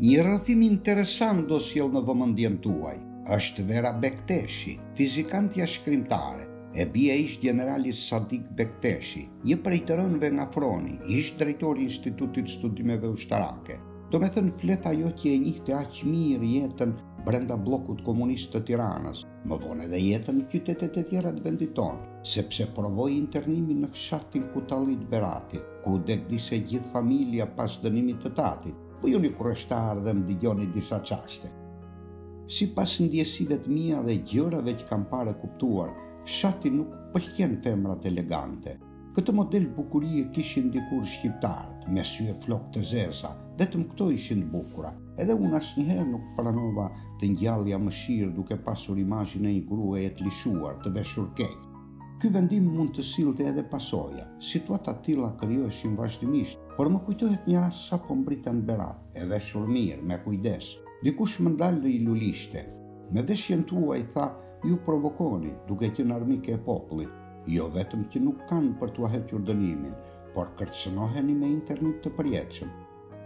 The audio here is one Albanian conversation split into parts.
Një rrëfim interesant do sjell në vëmendjen tuaj. Është Vera Bekteshi, fizikantja shkrimtare, e bija e ish gjeneralit Sadik Bekteshi, një prej të rënëve nga froni, ish drejtori Institutit Studimeve Ushtarake. Domethënë flet ajo që e njihte aq mirë jetën brenda bllokut komunist të Tiranës, më vonë edhe jetën në qytetet e tjera të vendit tonë, sepse provoi internimin në fshatin Kutalli të Beratit, ku u degdis e gjithë familja pas dënimit të t'atit. Po jeni kureshtar dhe më dëgjoni disa çaste. Sipas ndjesive të mia dhe gjërave që kam parë e kuptuar, fshati nuk pëlqen femrat elegante. Këtë model bukurie kishin dikur shqiptarët, me sy e flokë të zeza, vetëm këto ishin të bukura. Edhe unë asnjëherë nuk pranova të ngjallja mëshirë duke pasur imazhin e një gruaje të lëshuar, të veshur keq. Ky vendim mund të sillte edhe pasoja. Situata të tilla krijoheshin vazhdimisht, por më kujtohet një rast sapo mbërrita në Berat, e veshur mirë, me kujdes. Dikush më ndal në lulishte. Me veshjen tuaj, tha, ju provokoni, duke qenë armike e popullit. Jo vetëm që nuk kanë për t'ua hequr dënimin, por kërcënoheni me internim të përjetshëm.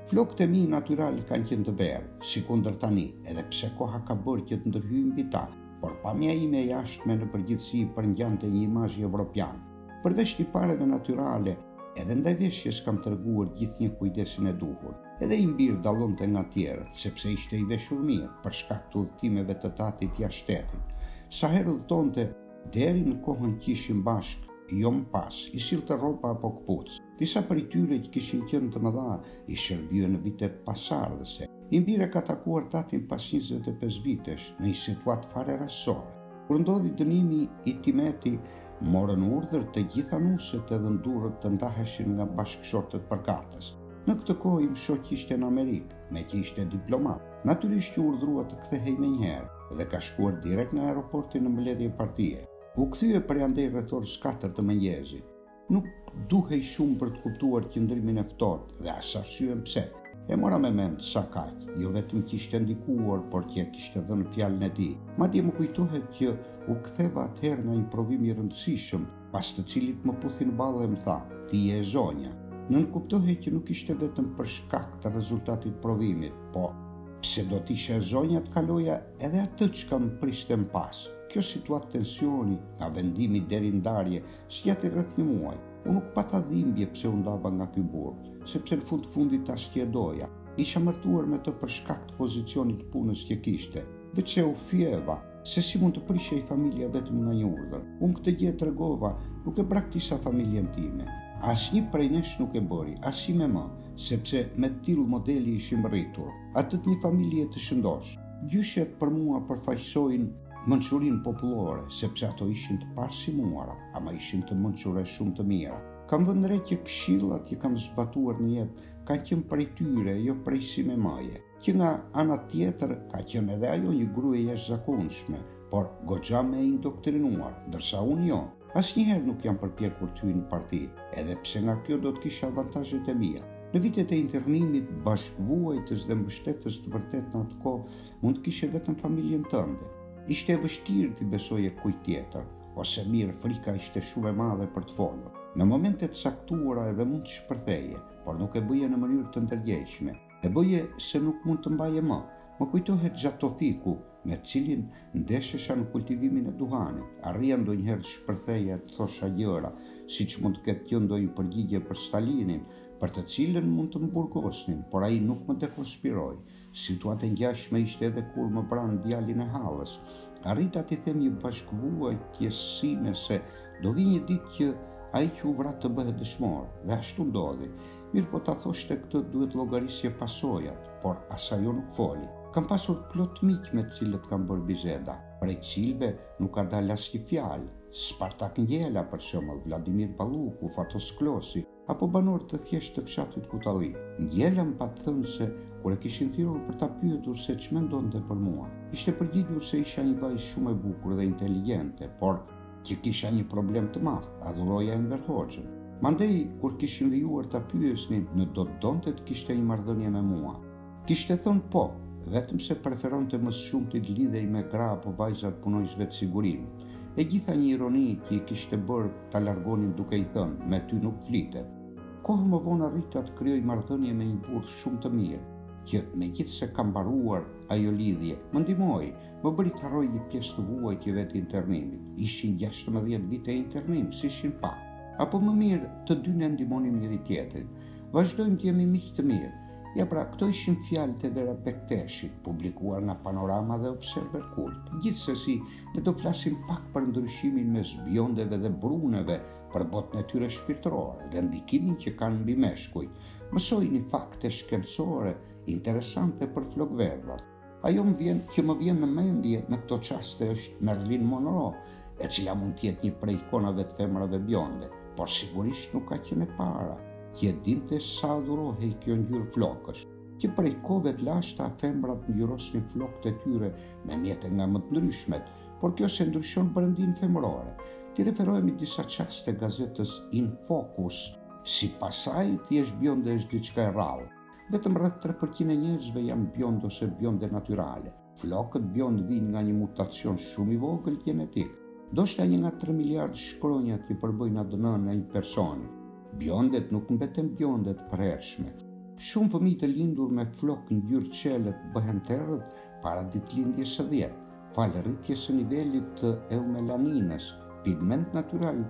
Flokët e mi natyralë kanë qenë të verdhë, sikundër tani, edhe pse koha ka bërë që të ndërhyj mbi ta, por pamja ime e jashtme në përgjithësi përngjante një imazhi evropian. Përveç tipareve natyrale, edhe ndaj veshjes kam treguar gjithnjë kujdesin e duhur. Edhe im bir dallonte nga tjerët, sepse ishte i veshur mirë, për shkak të udhëtimeve të t'atit jashtë shtetit. Sa herë udhëtonte, Deri në kohën që ishim bashkë, jo më pas, i sillte rroba apo këpucë. Disa prej tyre që kishin qenë të mëdha, i shërbyen në vitet pasardhëse. Im bir e ka takuar t'atin pas njëzet e pesë vitesh, në një situatë fare rastësore. Kur ndodhi dënimi i tim eti, morën urdhër të gjitha nuset e dhëndurët të ndaheshin nga bashkëshortët përkatës. Në këtë kohë im shoq ishte në Amerikë, meqë ishte diplomat. Natyrisht që u urdhërua të kthehej menjëherë. dhe ka shkuar direkt nga aeroporti në mbledhje partie. U kthye prej andej rreth orës katër të mëngjesit. Nuk duhej shumë për të kuptuar qëndrimin e ftohtë dhe as arsyen pse. E mora me mend sakaq, jo vetëm që ishte ndikuar, por që e kishte dhënë fjalën e tij. Madje më kujtohet që u ktheva atëherë nga një provim i rëndësishëm, pas të cilit më puthi në ballë e më tha, Ti je e zonja. Nënkuptohej që nuk ishte vetëm për shkak të rezultatit të provimit, po pse do të isha e zonja të kaloja edhe atë çka më priste më pas. Kjo situatë tensioni, nga vendimi deri në ndarje, zgjati rreth një muaj. Unë nuk pata dhimbje pse u ndava nga ky burrë, sepse në fund të fundit as që e doja. Isha martuar me të për shkak të pozicionit të punës që kishte, veçse u fyeva, Se si mund të prishej familja vetëm nga një urdhër? Unë këtë gjë e tregova, nuk e braktisa familjen time. Asnjë prej nesh nuk e bëri, as ime më, sepse me të tillë model ishim rritur. Atë të një familje të shëndoshë. Gjyshjet për mua përfaqësojnë mënçurinë popullore, sepse ato ishin të paarsimuara, ama ishin të mënçura e shumë të mira. Kam vënë re që këshillat që kam zbatuar në jetë kanë qenë prej tyre, jo prej sime mëje. Që nga ana tjetër ka qenë edhe ajo një grua e jashtëzakonshme, por goxha më e indoktrinuar, ndërsa unë jo. Asnjëherë nuk jam përpjekur të hyj në parti, edhe pse nga kjo do të kisha avantazhet e mia. Në vitet e internimit, bashkëvuajtës dhe mbështetës të vërtetë në atë kohë mund të kishe vetëm familjen tënde. Ishte e vështirë t'i besoje kujt tjetër, ose më mirë frika ishte shumë e madhe për të folur. Në momente të caktuara edhe mund të shpërtheje, por nuk e bëje në mënyrë të ndërgjegjshme. E bëje se nuk mund të mbaje më. Më kujtohet xha Tofiku, me të cilin ndeshesha në kultivimin e duhanit. Arrija ndonjëherë të shpërtheja e të thosha gjëra, siç mund të jetë kjo ndonjë përgjigje për Stalinin, për të cilën mund të më burgosnin, por ai nuk më dekonspiroi. Situatë e ngjashme ishte edhe kur më vranë djalin e hallës. Arrita t'i them një bashkëvuajtëses sime se do vijë një ditë që ai që u vra të bëhet dëshmor, dhe ashtu ndodhi. Mirëpo ta thoshe këtë duhet të llogarisje pasojat, por as ajo nuk foli. Kam pasur plot miq me të cilët kam bërë biseda, prej të cilëve nuk ka dalë asnjë fjalë, Spartak Ngjela për shembull, Vladimir Balluku, Fatos Klosi, apo banorë të thjeshtë të fshatit Kutalli. Ngjela më pat thënë se kur e kishin thirrur për ta pyetur se ç'mendonte për mua, ishte përgjigjur se isha një vajzë shumë e bukur dhe inteligjente, por që kisha një problem të madh, adhuroja Enver Hoxhën. Mandej, kur kishin vijuar ta pyesnin në do të donte të kishte një marrëdhënie me mua. Kishte thënë po, vetëm se preferonte më së shumti të lidhej me gra apo vajza të punonjësve të Sigurimit. E gjitha një ironi që i kishte bërë ta largonin duke i thënë, me ty nuk flitet. Kohë më vonë arrita të krijoj marrëdhënie me një burrë shumë të mirë, që megjithëse ka mbaruar ajo lidhje, më ndihmoi, Më bëri të harroj një pjesë të vuajtjeve të internimit. Ishin gjashtëmbëdhjetë vite internim, s'ishin pak. Apo më mirë, të dy ne ndihmonim njëri-tjetrin. Vazhdojmë të jemi miq të mirë. Ja pra, këto ishin fjalët e Vera Bekteshit, publikuar nga Panorama dhe Observer Kult. Gjithsesi, ne do flasim pak për ndryshimin mes biondeve dhe bruneve, për botën e tyre shpirtërore dhe ndikimin që kanë mbi meshkujt. Mësojmë fakte shkencore interesante për flokëverdhat. Ajo m'vje, që më vjen në mendje në këto çaste është Marilyn Monroe, e cila mund të jetë një prej ikonave të femrave bjonde, por sigurisht nuk ka qenë e para, që e dinte sa adhurohej kjo ngjyrë flokësh, që prej kohëve të lashta femrat ngjyrosnin flokët e tyre me mjete nga më të ndryshmet, por kjo s'e ndryshon brendinë femërore. T'i referohemi disa çaste gazetës In Focus, sipas saj të jesh bjonde është diçka e rrallë, Vetëm rreth tre për qind e njerëzve janë bjondë ose bjonde natyrale. Flokët bjondë vijnë nga një mutacion shumë i vogël gjenetik, ndoshta një nga tre miliardë shkronjat që përbëjnë ADN-në e një personi. Bjondet nuk mbeten bjonde përhershme. Shumë fëmijë të lindur me flokë ngjyrë çelët bëhen të errët para ditëlindjes së dhjetë, falë rritjes së nivelit të eumelaninës, pigment natyral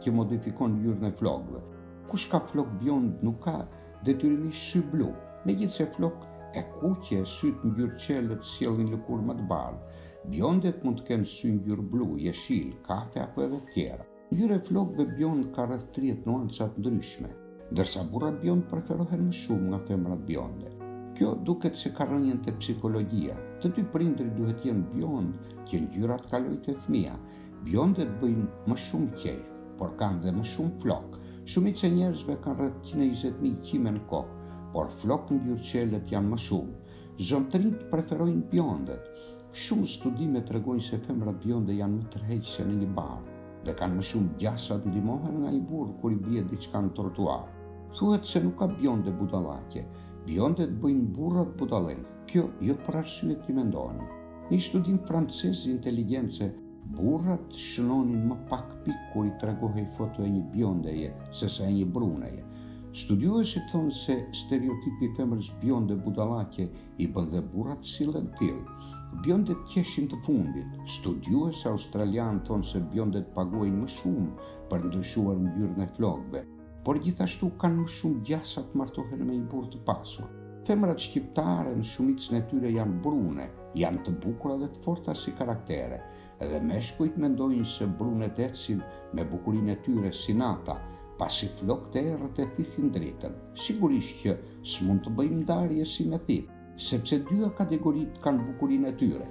që modifikon ngjyrën e flokëve. Kush ka flokë bjondë nuk ka Detyrimisht sy blu, megjithëse flokët e kuqe e sytë ngjyrë çelët sjellin lëkurë më të bardhë, biondet mund të kenë sy ngjyrë blu, jeshil, kafe apo edhe të tjera. Ngjyra e flokëve biond ka rreth tridhjetë nuanca të ndryshme, ndërsa burrat biond preferohen më shumë nga femrat bionde. Kjo duket se ka rrënjët te psikologjia, të dy prindërit duhet të jenë biondë që ngjyra të kalojë te fëmija, Bjondet bëjnë më shumë qejf, por kanë dhe më shumë flokë. Shumica e njerëzve kanë rreth qind e njëzet mijë qime në kokë, por flokët ngjyrëçelët janë më shumë. Zotërinjtë preferojnë bjondet. Shumë studime tregojnë se femrat bjonde janë më tërheqëse në një bar dhe kanë më shumë gjasa të ndihmohen nga një burrë kur i bie diçka në trotuar. Thuhet se nuk ka bjonde budallaqe. Bjondet bëjnë burrat budallenj. Kjo jo për arsyet që mendoni. Në një studim francez inteligjence, burrat shënonin më pak pikë kur i tregohej foto e një biondeje sesa e një bruneje. Studiuesit thonë se stereotipi i femrës bionde budallaqe i bën dhe burrat të sillen të tillë. Biondet qeshin të fundit. Studiues australianë thonë se biondet paguajnë më shumë për të ndryshuar ngjyrën e flokëve. Por gjithashtu kanë më shumë gjasa të martohen me një burrë të pasur. Femrat shqiptare në shumicën e tyre janë brune, janë të bukura dhe të forta si karaktere, edhe meshkujt mendojnë se brunet ecin me bukurinë e tyre si nata, pasi flokët e errët e thithin dritën. Sigurisht që s'mund të bëjmë ndarje si me thikë, sepse të dyja kategoritë kanë bukurinë e tyre.